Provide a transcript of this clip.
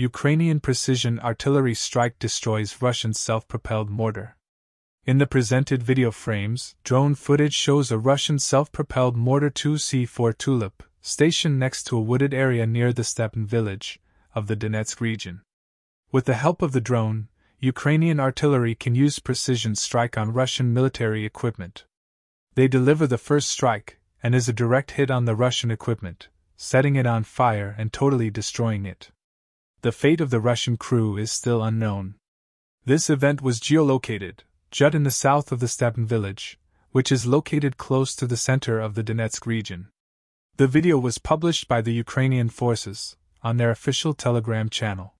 Ukrainian precision artillery strike destroys Russian self propelled mortar. In the presented video frames, drone footage shows a Russian self propelled mortar 2C4 Tulip stationed next to a wooded area near the Stepin village of the Donetsk region. With the help of the drone, Ukrainian artillery can use precision strike on Russian military equipment. They deliver the first strike, and is a direct hit on the Russian equipment, setting it on fire and totally destroying it. The fate of the Russian crew is still unknown. This event was geolocated, jut in the south of the Stepin village, which is located close to the center of the Donetsk region. The video was published by the Ukrainian forces on their official Telegram channel.